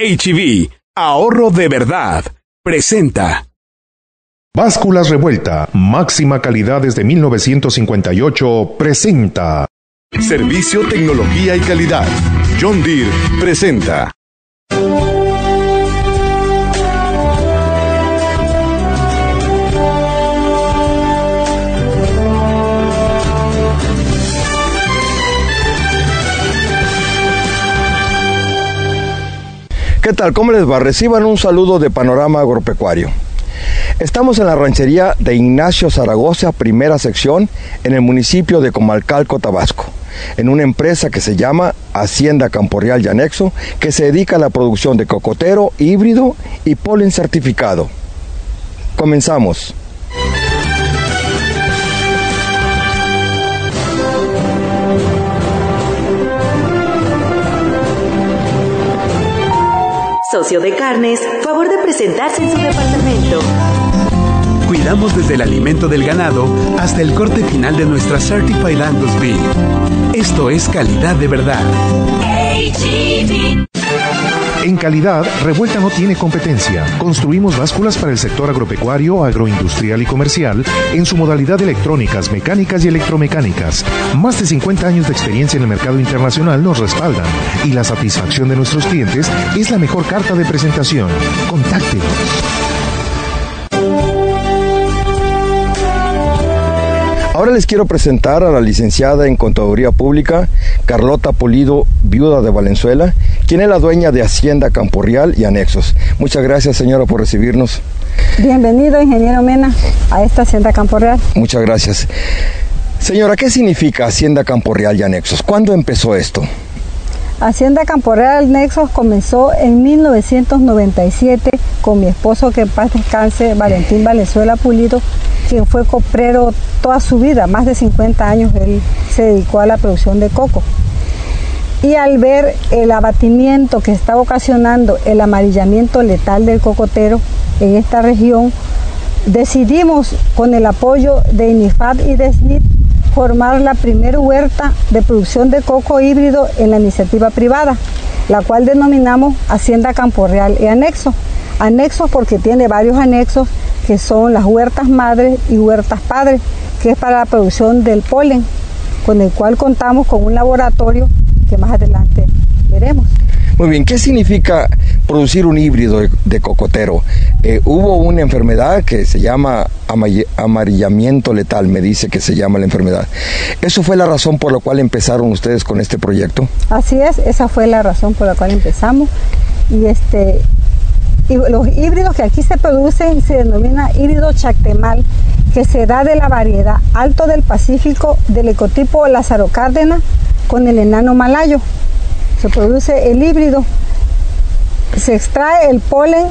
HB, e ahorro de verdad, presenta. Básculas Revuelta, máxima calidad desde 1958, presenta. Servicio, tecnología y calidad. John Deere presenta. ¿Qué tal? ¿Cómo les va? Reciban un saludo de Panorama Agropecuario. Estamos en la ranchería de Ignacio Zaragoza, primera sección, en el municipio de Comalcalco, Tabasco, en una empresa que se llama Hacienda Camporreal y Anexo, que se dedica a la producción de cocotero, híbrido y polen certificado. Comenzamos. Socio de carnes, favor de presentarse en su departamento. Cuidamos desde el alimento del ganado hasta el corte final de nuestra Certified Angus Beef. Esto es calidad de verdad. En calidad, Revuelta no tiene competencia. Construimos básculas para el sector agropecuario, agroindustrial y comercial en su modalidad electrónicas, mecánicas y electromecánicas. Más de 50 años de experiencia en el mercado internacional nos respaldan y la satisfacción de nuestros clientes es la mejor carta de presentación. Contáctenos. Ahora les quiero presentar a la licenciada en Contaduría Pública, Carlota Polido, viuda de Valenzuela, quien es la dueña de Hacienda Camporreal y Anexos. Muchas gracias, señora, por recibirnos. Bienvenido, ingeniero Mena, a esta Hacienda Camporreal. Muchas gracias. Señora, ¿qué significa Hacienda Camporreal y Anexos? ¿Cuándo empezó esto? Hacienda Camporreal Nexos comenzó en 1997 con mi esposo que en paz descanse, Valentín Valenzuela Pulido, quien fue coprero toda su vida, más de 50 años él se dedicó a la producción de coco. Y al ver el abatimiento que estaba ocasionando el amarillamiento letal del cocotero en esta región, decidimos con el apoyo de INIFAD y de SNIT formar la primera huerta de producción de coco híbrido en la iniciativa privada, la cual denominamos Hacienda Campo Real y Anexo. Anexos porque tiene varios anexos que son las huertas madres y huertas padres, que es para la producción del polen, con el cual contamos con un laboratorio que más adelante veremos. Muy bien, ¿qué significa producir un híbrido de, cocotero? Eh, hubo una enfermedad que se llama amarillamiento letal, me dice que se llama la enfermedad. ¿Eso fue la razón por la cual empezaron ustedes con este proyecto? Así es, esa fue la razón por la cual empezamos. Y este y los híbridos que aquí se producen se denomina híbrido chactemal, que se da de la variedad alto del Pacífico del ecotipo Lázaro Cárdenas con el enano malayo se produce el híbrido, se extrae el polen,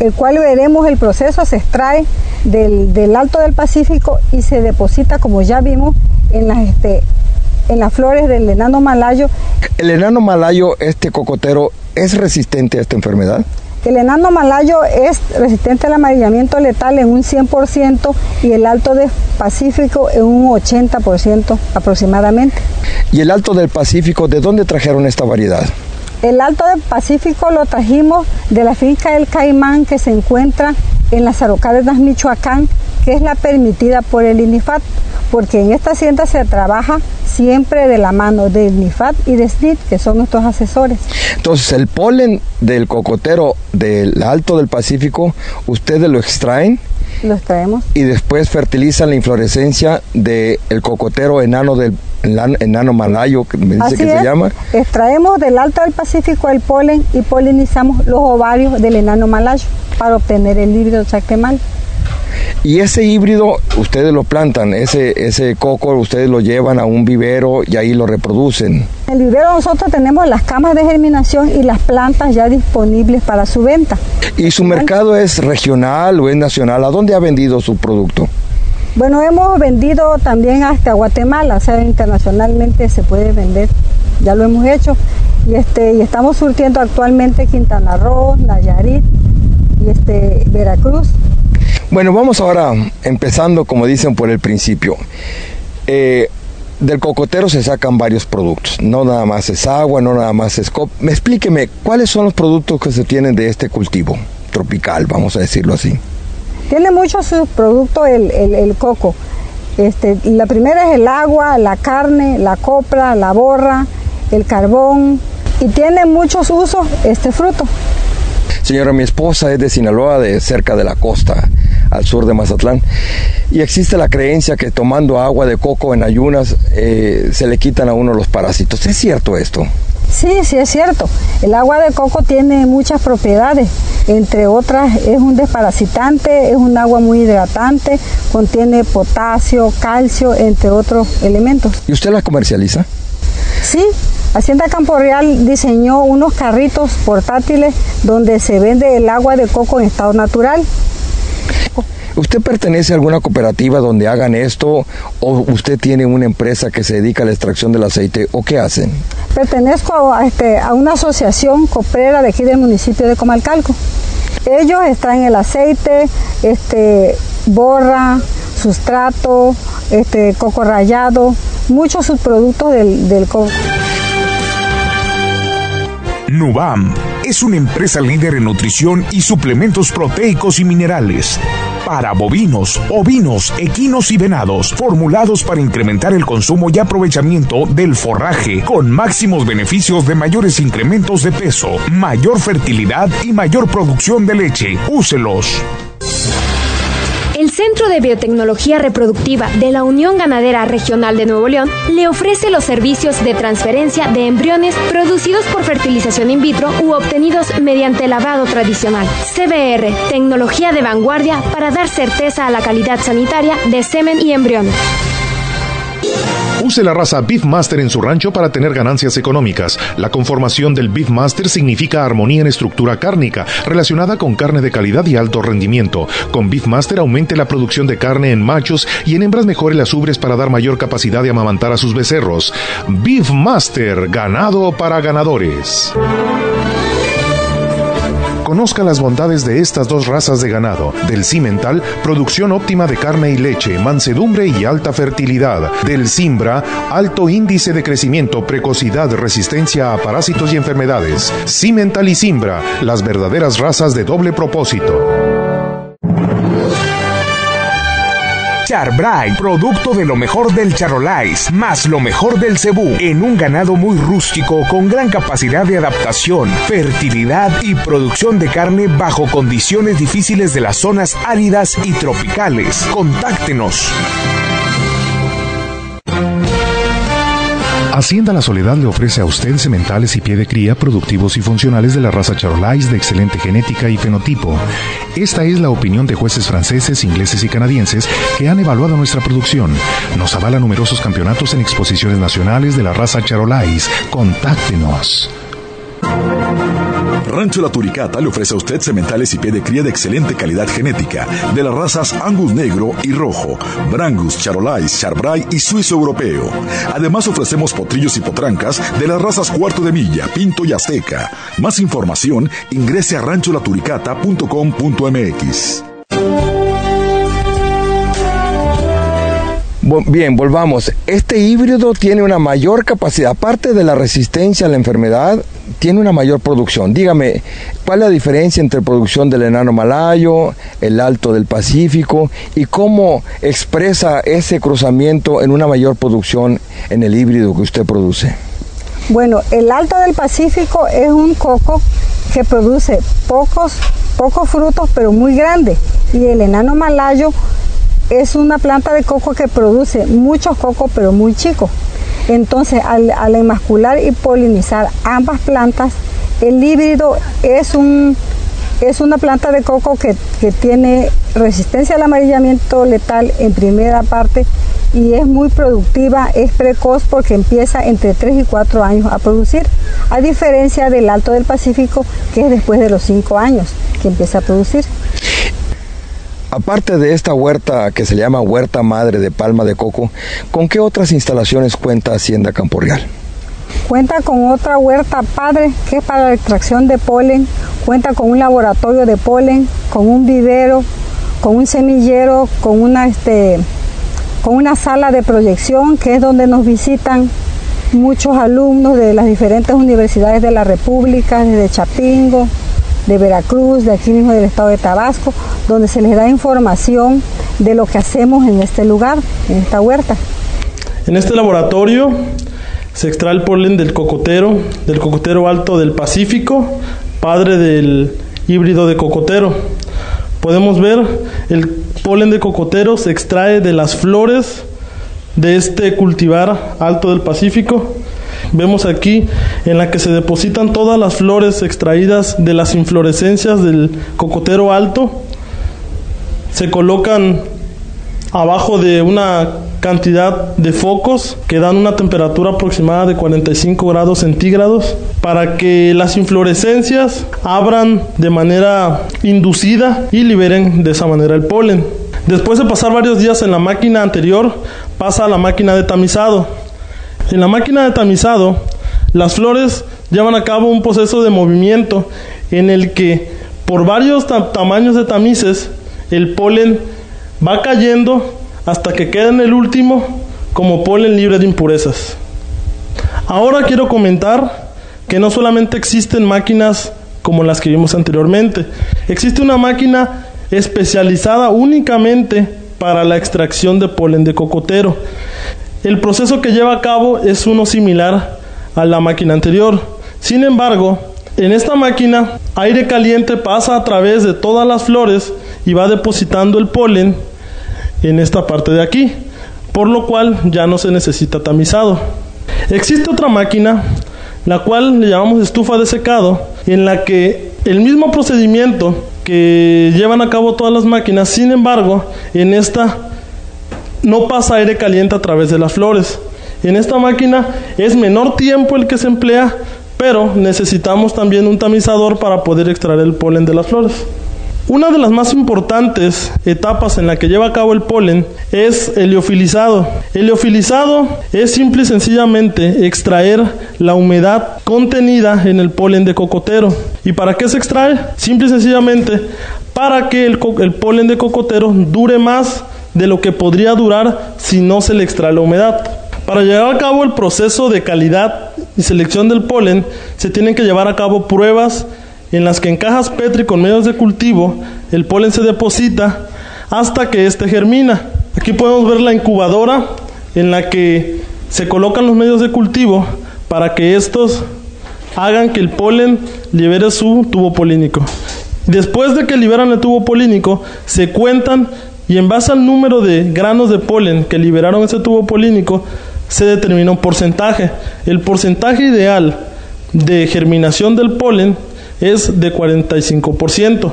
el cual veremos el proceso, se extrae del, Alto del Pacífico y se deposita, como ya vimos, en las, este, en las flores del enano malayo. ¿El enano malayo, este cocotero, es resistente a esta enfermedad? El enano malayo es resistente al amarillamiento letal en un 100% y el alto del Pacífico en un 80% aproximadamente. ¿Y el alto del Pacífico, de dónde trajeron esta variedad? El alto del Pacífico lo trajimos de la finca del Caimán que se encuentra en las Araucarias, Michoacán, que es la permitida por el INIFAT, porque en esta hacienda se trabaja siempre de la mano del INIFAT y de SNIT, que son nuestros asesores. Entonces, el polen del cocotero del Alto del Pacífico, ustedes lo extraen los traemos. Y después fertilizan la inflorescencia del cocotero enano del enano malayo, que me dice que se llama. Extraemos del alto del Pacífico el polen y polinizamos los ovarios del enano malayo para obtener el híbrido chactemal. Y ese híbrido ustedes lo plantan, ese, ese coco ustedes lo llevan a un vivero y ahí lo reproducen. En el vivero nosotros tenemos las camas de germinación y las plantas ya disponibles para su venta. ¿Y su mercado es regional o es nacional? ¿A dónde ha vendido su producto? Bueno, hemos vendido también hasta Guatemala, o sea, internacionalmente se puede vender, ya lo hemos hecho. Y, este, y estamos surtiendo actualmente Quintana Roo, Nayarit y este, Veracruz. Bueno, vamos ahora empezando, como dicen, por el principio. Eh, del cocotero se sacan varios productos. No nada más es agua, no nada más es cop. Explíqueme, ¿cuáles son los productos que se tienen de este cultivo tropical, vamos a decirlo así? Tiene muchos productos el, el, coco. Este, la primera es el agua, la carne, la copra, la borra, el carbón y tiene muchos usos este fruto. Señora, mi esposa es de Sinaloa, de cerca de la costa, al sur de Mazatlán, y existe la creencia que tomando agua de coco en ayunas eh, se le quitan a uno los parásitos. ¿Es cierto esto? Sí, sí es cierto. El agua de coco tiene muchas propiedades, entre otras es un desparasitante, es un agua muy hidratante, contiene potasio, calcio, entre otros elementos. ¿Y usted la comercializa? Sí, Hacienda Campo Real diseñó unos carritos portátiles donde se vende el agua de coco en estado natural. ¿Usted pertenece a alguna cooperativa donde hagan esto o usted tiene una empresa que se dedica a la extracción del aceite o qué hacen? Pertenezco a, este, a una asociación coopera de aquí del municipio de Comalcalco. Ellos extraen el aceite, este, borra, sustrato, este, coco rallado, muchos subproductos del, del coco. Nubam es una empresa líder en nutrición y suplementos proteicos y minerales para bovinos, ovinos, equinos y venados, formulados para incrementar el consumo y aprovechamiento del forraje, con máximos beneficios de mayores incrementos de peso, mayor fertilidad y mayor producción de leche. Úselos. Centro de Biotecnología Reproductiva de la Unión Ganadera Regional de Nuevo León le ofrece los servicios de transferencia de embriones producidos por fertilización in vitro u obtenidos mediante lavado tradicional. CBR, tecnología de vanguardia para dar certeza a la calidad sanitaria de semen y embriones. Use la raza Beefmaster en su rancho para tener ganancias económicas. La conformación del Beefmaster significa armonía en estructura cárnica, relacionada con carne de calidad y alto rendimiento. Con Beefmaster aumente la producción de carne en machos y en hembras mejore las ubres para dar mayor capacidad de amamantar a sus becerros. Beefmaster, ganado para ganadores. Conozca las bondades de estas dos razas de ganado. Del cimental, producción óptima de carne y leche, mansedumbre y alta fertilidad. Del cimbra, alto índice de crecimiento, precocidad, resistencia a parásitos y enfermedades. Cimental y cimbra, las verdaderas razas de doble propósito. Charbray, producto de lo mejor del charolais, más lo mejor del cebú, en un ganado muy rústico con gran capacidad de adaptación, fertilidad y producción de carne bajo condiciones difíciles de las zonas áridas y tropicales. Contáctenos. Hacienda La Soledad le ofrece a usted sementales y pie de cría productivos y funcionales de la raza Charolais de excelente genética y fenotipo. Esta es la opinión de jueces franceses, ingleses y canadienses que han evaluado nuestra producción. Nos avala numerosos campeonatos en exposiciones nacionales de la raza Charolais. Contáctenos. Rancho La Turicata le ofrece a usted sementales y pie de cría de excelente calidad genética de las razas Angus Negro y Rojo, Brangus, Charolais, Charbray y Suizo Europeo. Además ofrecemos potrillos y potrancas de las razas Cuarto de Milla, Pinto y Azteca. Más información ingrese a rancholaturicata.com.mx. Bien, volvamos. Este híbrido tiene una mayor capacidad, aparte de la resistencia a la enfermedad, tiene una mayor producción. Dígame, ¿cuál es la diferencia entre producción del enano malayo, el alto del Pacífico y cómo expresa ese cruzamiento en una mayor producción en el híbrido que usted produce? Bueno, el alto del Pacífico es un coco que produce pocos, pocos frutos, pero muy grande. Y el enano malayo es una planta de coco que produce muchos cocos pero muy chicos. Entonces al, al emascular y polinizar ambas plantas, el híbrido es, un, es una planta de coco que, que tiene resistencia al amarillamiento letal en primera parte y es muy productiva, es precoz porque empieza entre 3 y 4 años a producir, a diferencia del Alto del Pacífico que es después de los 5 años que empieza a producir. Aparte de esta huerta que se llama Huerta Madre de Palma de Coco, ¿con qué otras instalaciones cuenta Hacienda Campo Real? Cuenta con otra huerta padre que es para la extracción de polen, cuenta con un laboratorio de polen, con un vivero, con un semillero, con una este con una sala de proyección que es donde nos visitan muchos alumnos de las diferentes universidades de la República, desde Chapingo, de Veracruz, de aquí mismo del estado de Tabasco, donde se les da información de lo que hacemos en este lugar, en esta huerta. En este laboratorio se extrae el polen del cocotero, del cocotero alto del Pacífico, padre del híbrido de cocotero. Podemos ver el polen de cocotero se extrae de las flores de este cultivar alto del Pacífico. Vemos aquí en la que se depositan todas las flores extraídas de las inflorescencias del cocotero alto. Se colocan abajo de una cantidad de focos que dan una temperatura aproximada de 45 grados centígrados para que las inflorescencias abran de manera inducida y liberen de esa manera el polen. Después de pasar varios días en la máquina anterior, pasa a la máquina de tamizado. En la máquina de tamizado, las flores llevan a cabo un proceso de movimiento en el que por varios tamaños de tamices el polen va cayendo hasta que queda en el último como polen libre de impurezas. Ahora quiero comentar que no solamente existen máquinas como las que vimos anteriormente, existe una máquina especializada únicamente para la extracción de polen de cocotero. El proceso que lleva a cabo es uno similar a la máquina anterior. Sin embargo, en esta máquina, aire caliente pasa a través de todas las flores y va depositando el polen en esta parte de aquí, por lo cual ya no se necesita tamizado. Existe otra máquina, la cual le llamamos estufa de secado, en la que el mismo procedimiento que llevan a cabo todas las máquinas, sin embargo, en esta no pasa aire caliente a través de las flores. En esta máquina es menor tiempo el que se emplea, pero necesitamos también un tamizador para poder extraer el polen de las flores. Una de las más importantes etapas en la que lleva a cabo el polen es el liofilizado. El liofilizado es simple y sencillamente extraer la humedad contenida en el polen de cocotero. ¿Y para qué se extrae? Simple y sencillamente para que el polen de cocotero dure más de lo que podría durar si no se le extrae la humedad. Para llevar a cabo el proceso de calidad y selección del polen, se tienen que llevar a cabo pruebas en las que en cajas Petri con medios de cultivo el polen se deposita hasta que éste germina. Aquí podemos ver la incubadora en la que se colocan los medios de cultivo para que estos hagan que el polen libere su tubo polínico. Después de que liberan el tubo polínico, se cuentan y en base al número de granos de polen que liberaron ese tubo polínico, se determina un porcentaje. El porcentaje ideal de germinación del polen es de 45%.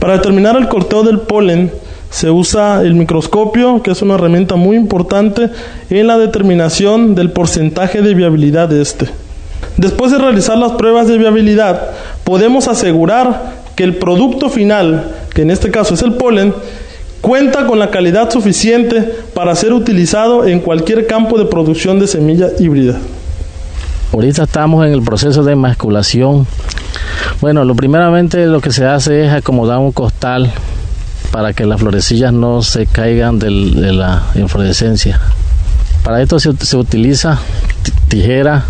Para determinar el corteo del polen se usa el microscopio, que es una herramienta muy importante en la determinación del porcentaje de viabilidad de este. Después de realizar las pruebas de viabilidad, podemos asegurar que el producto final, que en este caso es el polen, cuenta con la calidad suficiente para ser utilizado en cualquier campo de producción de semilla híbrida. Ahorita estamos en el proceso de emasculación bueno, lo primeramente lo que se hace es acomodar un costal para que las florecillas no se caigan de la inflorescencia. Para esto se, se utiliza tijera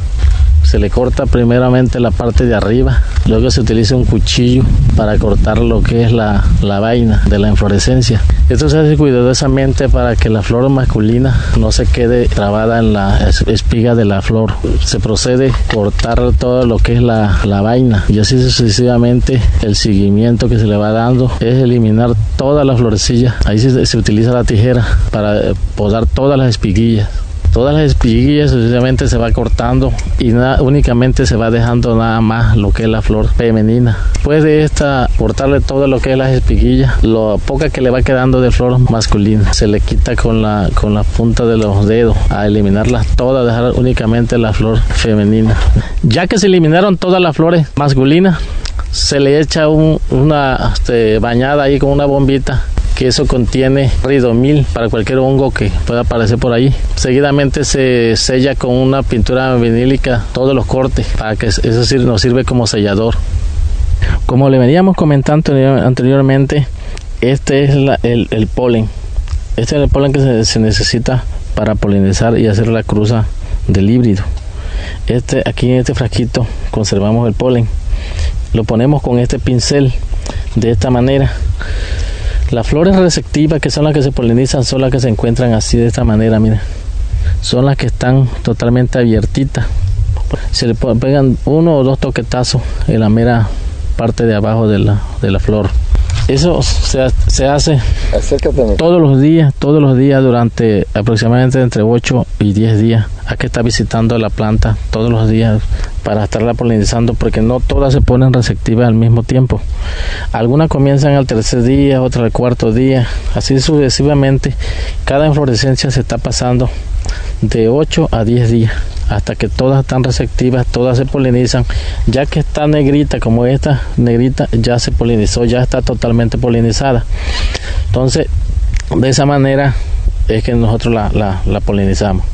se le corta primeramente la parte de arriba, luego se utiliza un cuchillo para cortar lo que es la, la vaina de la inflorescencia. Esto se hace cuidadosamente para que la flor masculina no se quede trabada en la espiga de la flor. Se procede a cortar todo lo que es la, la vaina y así sucesivamente el seguimiento que se le va dando es eliminar todas las florecillas. Ahí se, se utiliza la tijera para podar todas las espiguillas todas las espiguillas sucesivamente se va cortando y únicamente se va dejando nada más lo que es la flor femenina. Después de esta, cortarle todo lo que es las espiguillas, lo poca que le va quedando de flor masculina, se le quita con la, con la punta de los dedos a eliminarlas todas, dejar únicamente la flor femenina. Ya que se eliminaron todas las flores masculinas, se le echa una este, bañada ahí con una bombita que eso contiene ridomil para cualquier hongo que pueda aparecer por ahí. Seguidamente se sella con una pintura vinílica todos los cortes para que eso nos sirve como sellador. Como le veníamos comentando anteriormente, este es el, polen. Este es el polen que se, necesita para polinizar y hacer la cruza del híbrido. Este, aquí en este frasquito conservamos el polen. Lo ponemos con este pincel de esta manera. Las flores receptivas, que son las que se polinizan, son las que se encuentran así de esta manera, miren. Son las que están totalmente abiertitas. Se le pegan uno o dos toquetazos en la mera parte de abajo de la, de la flor. Eso se, se hace todos los días, todos los días durante aproximadamente entre 8 y 10 días. Hay que estar visitando la planta todos los días para estarla polinizando porque no todas se ponen receptivas al mismo tiempo. Algunas comienzan al tercer día, otras al cuarto día, así sucesivamente. Cada inflorescencia se está pasando de 8 a 10 días hasta que todas están receptivas, todas se polinizan, ya que está negrita como esta negrita ya se polinizó, ya está totalmente polinizada. Entonces, de esa manera es que nosotros la, la, polinizamos.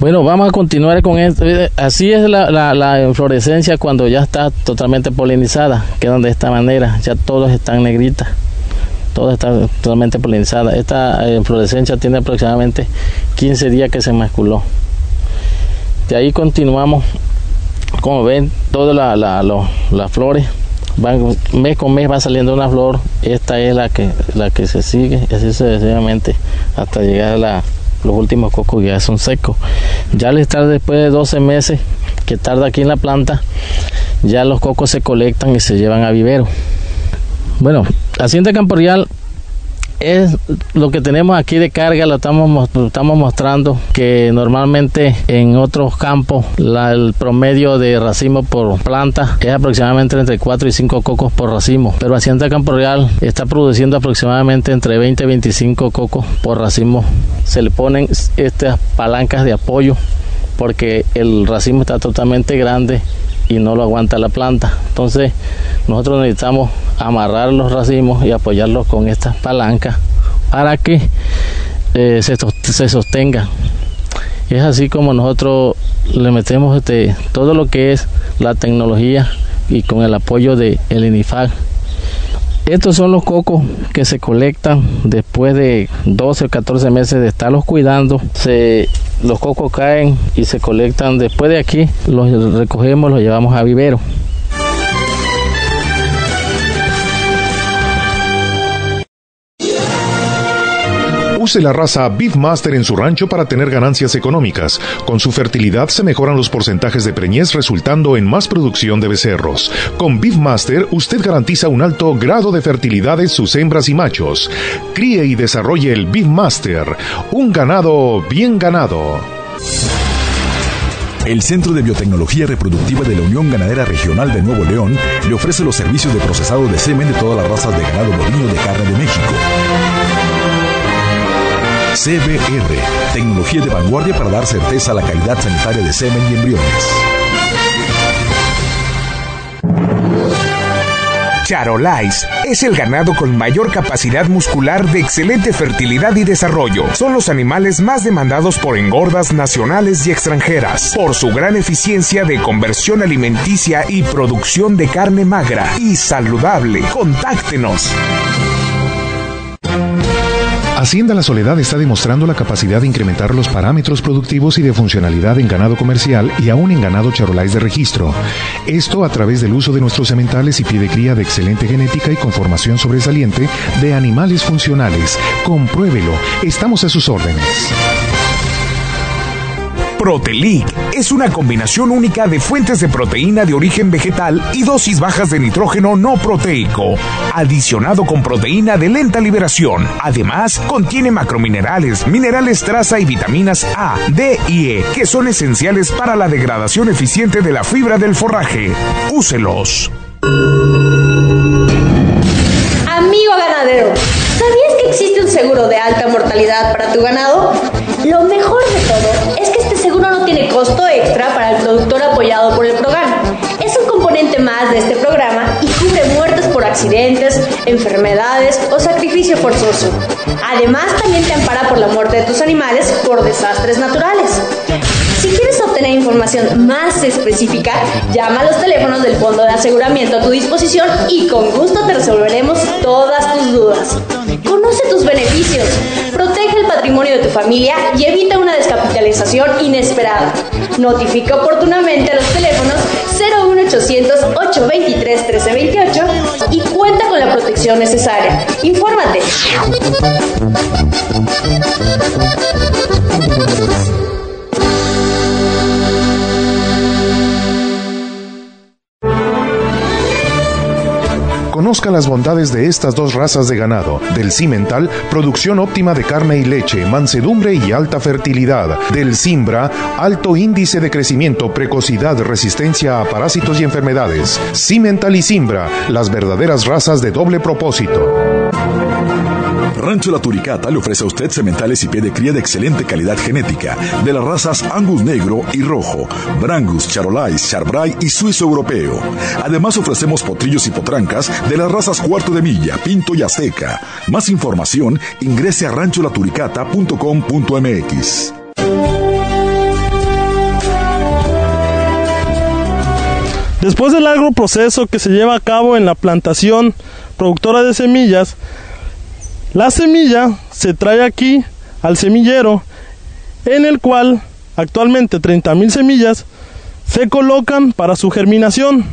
Bueno, vamos a continuar con esto. Así es la, la, la, inflorescencia cuando ya está totalmente polinizada. Quedan de esta manera. Ya todos están negritas. Todas están totalmente polinizadas. Esta inflorescencia tiene aproximadamente 15 días que se masculó. De ahí continuamos, como ven, todas las flores, van, mes con mes va saliendo una flor, esta es la que, la que se sigue, así sucesivamente, hasta llegar a los últimos cocos ya son secos. Ya al estar después de 12 meses que tarda aquí en la planta, ya los cocos se colectan y se llevan a vivero. Bueno, Hacienda Campo Real es lo que tenemos aquí de carga, lo estamos, estamos mostrando que normalmente en otros campos el promedio de racimo por planta es aproximadamente entre 4 y 5 cocos por racimo, pero Hacienda Campo Real está produciendo aproximadamente entre 20 y 25 cocos por racimo. Se le ponen estas palancas de apoyo porque el racimo está totalmente grande y no lo aguanta la planta. Entonces nosotros necesitamos amarrar los racimos y apoyarlos con estas palancas para que eh, se, se sostenga. Es así como nosotros le metemos este, todo lo que es la tecnología y con el apoyo de el. Estos son los cocos que se colectan después de 12 o 14 meses de estarlos cuidando. Se los cocos caen y se colectan después de aquí, los recogemos, los llevamos a vivero. Use la raza Beefmaster en su rancho para tener ganancias económicas. Con su fertilidad se mejoran los porcentajes de preñez resultando en más producción de becerros. Con Beefmaster usted garantiza un alto grado de fertilidad de sus hembras y machos. Críe y desarrolle el Beefmaster, un ganado bien ganado. El Centro de Biotecnología Reproductiva de la Unión Ganadera Regional de Nuevo León le ofrece los servicios de procesado de semen de todas las razas de ganado bovino de carne de México CBR, tecnología de vanguardia para dar certeza a la calidad sanitaria de semen y embriones. Charolais es el ganado con mayor capacidad muscular de excelente fertilidad y desarrollo. Son los animales más demandados por engordas nacionales y extranjeras, por su gran eficiencia de conversión alimenticia y producción de carne magra y saludable. Contáctenos. Hacienda La Soledad está demostrando la capacidad de incrementar los parámetros productivos y de funcionalidad en ganado comercial y aún en ganado charolais de registro. Esto a través del uso de nuestros sementales y pie cría de excelente genética y conformación sobresaliente de animales funcionales. Compruébelo. Estamos a sus órdenes. Protelic es una combinación única de fuentes de proteína de origen vegetal y dosis bajas de nitrógeno no proteico, adicionado con proteína de lenta liberación. Además, contiene macrominerales, minerales traza y vitaminas A, D y E, que son esenciales para la degradación eficiente de la fibra del forraje. Úselos. Amigo ganadero, ¿sabías que existe un seguro de alta mortalidad para tu ganado? Enfermedades o sacrificio forzoso. Además, también te ampara por la muerte de tus animales por desastres naturales. Si quieres obtener información más específica, llama a los teléfonos del Fondo de Aseguramiento a tu disposición y con gusto te resolveremos todas tus dudas. Conoce tus beneficios. Protege patrimonio de tu familia y evita una descapitalización inesperada. Notifica oportunamente a los teléfonos 01800 823 1328 y cuenta con la protección necesaria. Infórmate. Conozca las bondades de estas dos razas de ganado. Del Cimental, producción óptima de carne y leche, mansedumbre y alta fertilidad. Del Simbra, alto índice de crecimiento, precocidad, resistencia a parásitos y enfermedades. Cimental y Simbra, las verdaderas razas de doble propósito. Rancho La Turicata le ofrece a usted sementales y pie de cría de excelente calidad genética de las razas Angus Negro y Rojo, Brangus, Charolais, Charbray y Suizo Europeo. Además ofrecemos potrillos y potrancas de las razas Cuarto de Milla, Pinto y Azteca. Más información ingrese a rancholaturicata.com.mx. Después del largo proceso que se lleva a cabo en la plantación productora de semillas, la semilla se trae aquí al semillero en el cual actualmente 30.000 semillas se colocan para su germinación.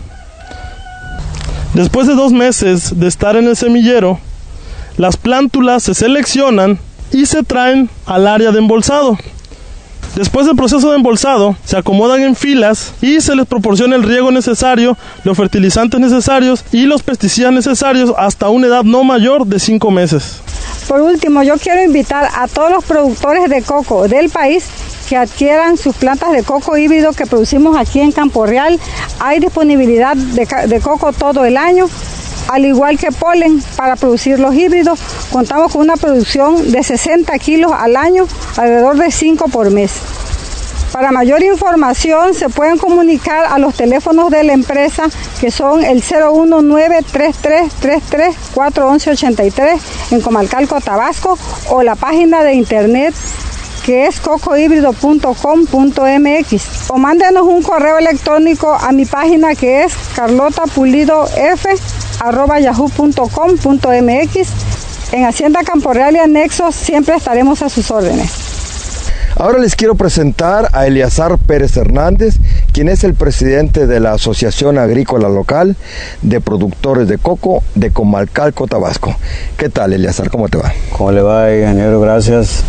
Después de dos meses de estar en el semillero, las plántulas se seleccionan y se traen al área de embolsado. Después del proceso de embolsado, se acomodan en filas y se les proporciona el riego necesario, los fertilizantes necesarios y los pesticidas necesarios hasta una edad no mayor de 5 meses. Por último, yo quiero invitar a todos los productores de coco del país que adquieran sus plantas de coco híbrido que producimos aquí en Campo Real. Hay disponibilidad de, coco todo el año al igual que polen para producir los híbridos. Contamos con una producción de 60 kilos al año, alrededor de 5 por mes. Para mayor información se pueden comunicar a los teléfonos de la empresa que son el 019-3333-41183 en Comalcalco, Tabasco o la página de internet que es cocohíbrido.com.mx o mándenos un correo electrónico a mi página que es carlotapulidofyahoo.com.mx. En Hacienda Campo Real y Anexos siempre estaremos a sus órdenes. Ahora les quiero presentar a Eleazar Pérez Hernández, quien es el presidente de la Asociación Agrícola Local de Productores de Coco de Comalcalco, Tabasco. ¿Qué tal, Eleazar? ¿Cómo te va? ¿Cómo le va, ingeniero? Gracias.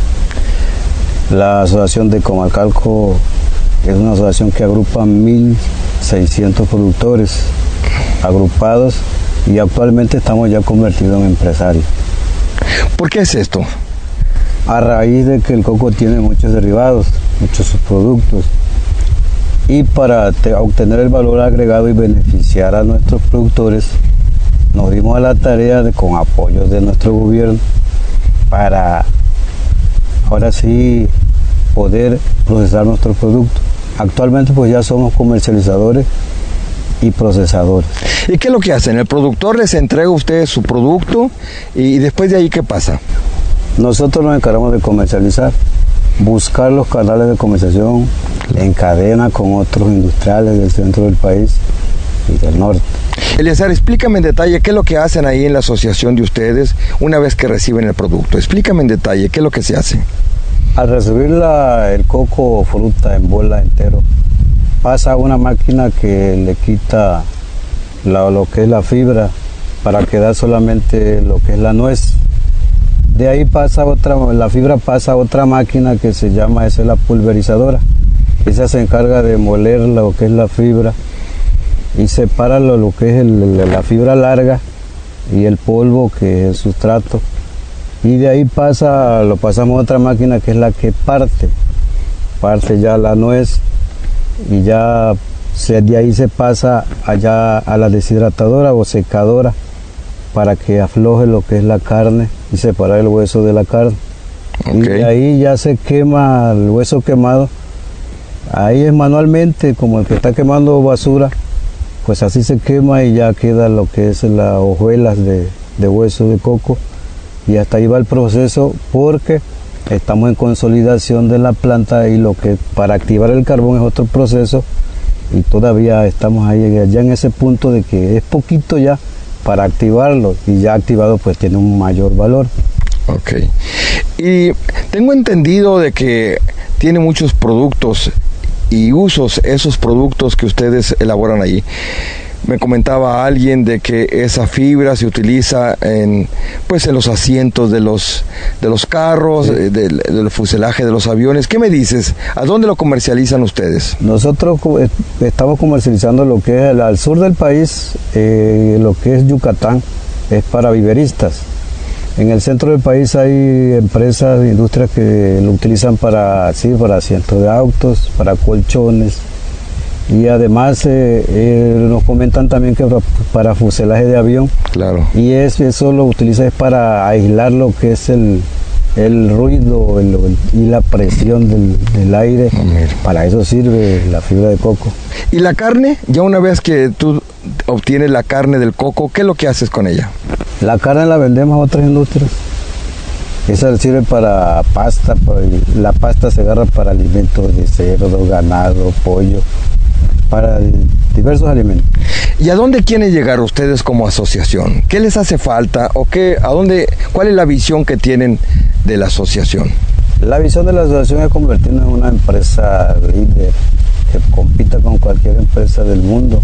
La Asociación de Comalcalco es una asociación que agrupa 1.600 productores agrupados y actualmente estamos ya convertidos en empresarios. ¿Por qué es esto? A raíz de que el coco tiene muchos derivados, muchos subproductos. Y para obtener el valor agregado y beneficiar a nuestros productores, nos dimos a la tarea de, con apoyo de nuestro gobierno, para ahora sí poder procesar nuestros productos. Actualmente pues ya somos comercializadores y procesadores. ¿Y qué es lo que hacen? El productor les entrega a ustedes su producto y después de ahí qué pasa? Nosotros nos encargamos de comercializar, buscar los canales de comercialización en cadena con otros industriales del centro del país y del norte. Eleazar, explícame en detalle qué es lo que hacen ahí en la asociación de ustedes una vez que reciben el producto. Explícame en detalle qué es lo que se hace. Al recibir el coco o fruta en bola entero, pasa a una máquina que le quita lo que es la fibra para quedar solamente lo que es la nuez de ahí pasa otra, la fibra pasa a otra máquina que se llama, esa es la pulverizadora. Esa se encarga de moler lo que es la fibra y separa lo, que es la fibra larga y el polvo que es el sustrato. Y de ahí pasa, lo pasamos a otra máquina que es la que parte. Parte ya la nuez y ya de ahí se pasa allá a la deshidratadora o secadora para que afloje lo que es la carne y separar el hueso de la carne. Y de ahí ya se quema el hueso quemado. Ahí es manualmente, como el que está quemando basura, pues así se quema y ya queda lo que es las hojuelas de, de hueso de coco. Y hasta ahí va el proceso porque estamos en consolidación de la planta y lo que para activar el carbón es otro proceso y todavía estamos ahí ya en ese punto de que es poquito ya para activarlo y ya activado pues tiene un mayor valor. Ok. Y Tengo entendido de que tiene muchos productos y usos esos productos que ustedes elaboran allí. Me comentaba alguien de que esa fibra se utiliza en pues en los asientos de los de los carros, del, fuselaje de los aviones. ¿Qué me dices? ¿A dónde lo comercializan ustedes? Nosotros eh, estamos comercializando lo que es al sur del país, eh, lo que es Yucatán, es para viveristas. En el centro del país hay empresas, industrias que lo utilizan para, sí, para asientos de autos, para colchones. Y además eh, eh, nos comentan también que para fuselaje de avión. Claro. Y eso lo utiliza es para aislar lo que es el, ruido y la presión del, aire. Ah, para eso sirve la fibra de coco. ¿Y la carne? Ya una vez que tú obtienes la carne del coco, ¿qué es lo que haces con ella? La carne la vendemos a otras industrias. Esa sirve para pasta, la pasta se agarra para alimentos de cerdo, ganado, pollo, para diversos alimentos. ¿Y a dónde quieren llegar ustedes como asociación? ¿Qué les hace falta o qué, a dónde, cuál es la visión que tienen de la asociación? La visión de la asociación es convertirnos en una empresa líder que compita con cualquier empresa del mundo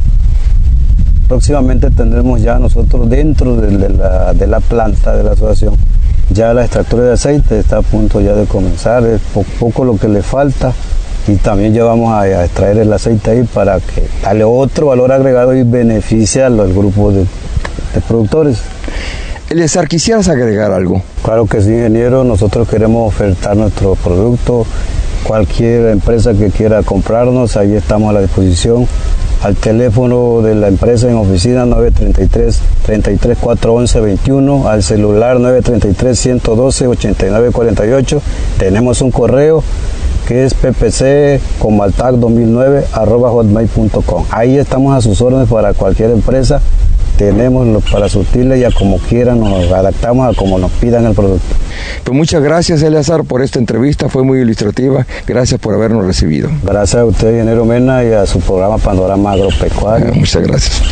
próximamente tendremos ya nosotros dentro de, la, planta de la asociación ya la extractora de aceite está a punto ya de comenzar, es poco lo que le falta y también ya vamos a, extraer el aceite ahí para que darle otro valor agregado y beneficie al, grupo de, de productores. Eliezer, ¿quisieras agregar algo? Claro que sí, ingeniero. Nosotros queremos ofertar nuestro producto. Cualquier empresa que quiera comprarnos, ahí estamos a la disposición al teléfono de la empresa en oficina 933 33411 21, al celular 933 112 8948. Tenemos un correo que es ppc 2009 hotmail.com. Ahí estamos a sus órdenes para cualquier empresa. Tenemos para surtirle y a como quieran nos adaptamos a como nos pidan el producto. Pues muchas gracias, Eleazar, por esta entrevista. Fue muy ilustrativa. Gracias por habernos recibido. Gracias a usted, Ingeniero Mena, y a su programa Panorama Agropecuario. Ah, muchas gracias.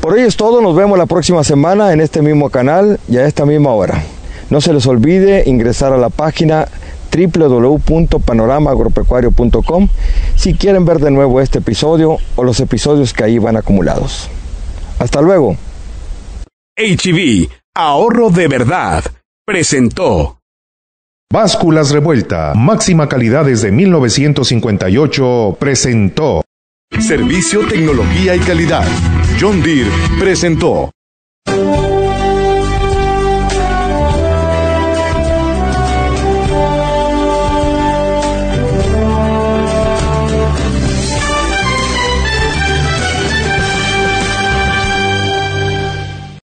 Por hoy es todo. Nos vemos la próxima semana en este mismo canal y a esta misma hora. No se les olvide ingresar a la página www.panoramaagropecuario.com si quieren ver de nuevo este episodio o los episodios que ahí van acumulados. Hasta luego. HB, ahorro de verdad, presentó. Básculas Revuelta, máxima calidad desde 1958, presentó. Servicio, tecnología y calidad. John Deere presentó.